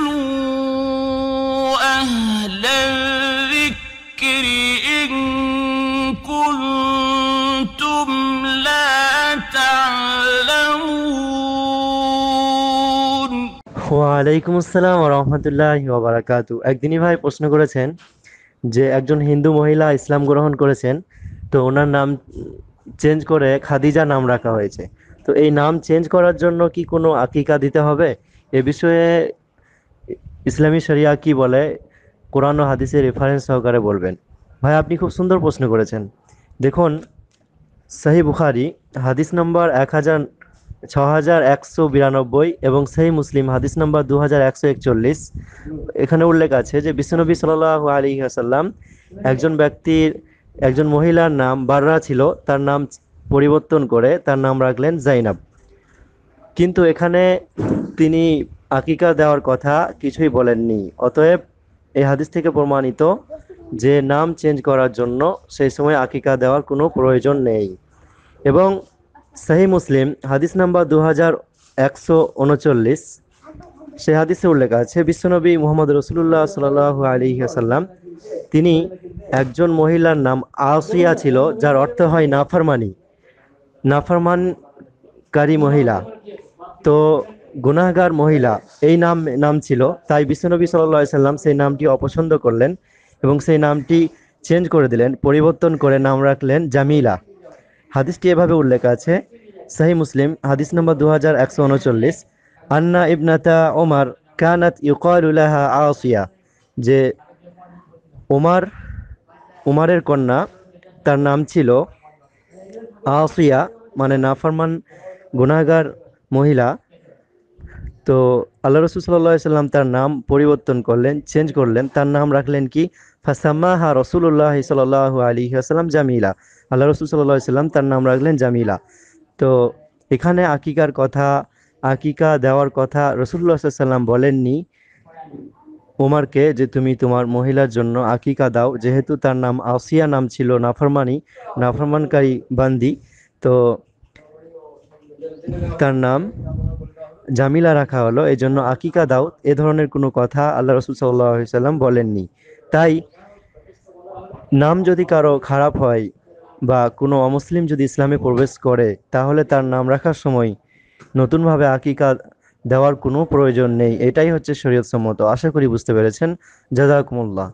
فاسألوا أهل الذكر إن كنتم لا تعلمون ওয়ালাইকুম আসসালাম রহমতুল্লাহ ওবরাকাতু একদিনই ভাই প্রশ্ন করেছেন যে একজন হিন্দু মহিলা ইসলাম গ্রহণ করেছেন তো ওনার নাম চেঞ্জ করে খাদিজা নাম রাখা হয়েছে তো এই নাম চেঞ্জ করার জন্য কি কোনো আকিকা দিতে হবে? এ বিষয়ে ইসলামী শরিয়া কি বলে? কোরআন হাদিসের রেফারেন্স সহকারে বলবেন। ভাই, আপনি খুব সুন্দর প্রশ্ন করেছেন। দেখুন, সহি বুখারি, হাদিস নম্বর এক হাজার ছ হাজার একশো বিরানব্বই এবং সেই মুসলিম, হাদিস নম্বর দু হাজার একশো একচল্লিশ। এখানে উল্লেখ আছে যে, বিশ্বনবী সাল্লাহ আলী আসাল্লাম একজন ব্যক্তির, একজন মহিলার নাম বাররা ছিল। তার নাম পরিবর্তন করে তার নাম রাখলেন জাইনাব। কিন্তু এখানে তিনি আকিকা দেওয়ার কথা কিছুই বলেননি। অতএব এই হাদিস থেকে প্রমাণিত যে নাম চেঞ্জ করার জন্য সেই সময় আকিকা দেওয়ার কোনো প্রয়োজন নেই। এবং সাহি মুসলিম হাদিস নাম্বার দু হাজার একশো উনচল্লিশ, সে হাদিসে উল্লেখ আছে, বিশ্বনবী মোহাম্মদ রসুল্লাহ সাল আলী আসাল্লাম তিনি একজন মহিলার নাম আসিয়া ছিল, যার অর্থ হয় নাফরমানি। নাফরমানকারী মহিলা। তো গুনাহগার মহিলা, এই নাম নাম ছিল। তাই বিশ্বনবী সাল্লাহ সাল্লাম সেই নামটি অপছন্দ করলেন এবং সেই নামটি চেঞ্জ করে দিলেন, পরিবর্তন করে নাম রাখলেন জামিলা। হাদিসটি এভাবে উল্লেখ আছে, সাহি মুসলিম, হাদিস নম্বর দু হাজার একশো উনচল্লিশ। আন্না ইবনাতা ওমার কানাত ইউকালুলাহা আসিয়া যে ওমার উমারের কন্যা, তার নাম ছিল আসিয়া মানে নাফরমান গুনাহগার মহিলা, তো আল্লাহ রসুল সাল্লাহ সাল্লাম তার নাম পরিবর্তন করলেন চেঞ্জ করলেন। তার নাম রাখলেন কি? ফাসাম্মাহা রসুল্লাহ সাল্লাহ আলী আসাল্লাম জামিলা। আল্লাহ রসুল সাল্লাহ সাল্লাম তার নাম রাখলেন জামিলা। তো এখানে আকিকার কথা, আকিকা দেওয়ার কথা রসুল্লাহ সাল্লাম বলেননি। ওমারকে যে তুমি তোমার মহিলার জন্য আকিকা দাও, যেহেতু তার নাম আসিয়া নাম ছিল নাফরমানি, নাফরমানকারী বান্দি, তো তার নাম জামিলা রাখা হলো। এই জন্য আকিকা দাও, এ ধরনের কোনো কথা আল্লাহ রসুল সাল্লাম বলেননি। তাই নাম যদি কারও খারাপ হয় বা কোনো অমুসলিম যদি ইসলামে প্রবেশ করে, তাহলে তার নাম রাখার সময় নতুনভাবে আকিকা দেওয়ার কোনো প্রয়োজন নেই। এটাই হচ্ছে শরীয়ত সম্মত। আশা করি বুঝতে পেরেছেন। জাজাকুমুল্লাহ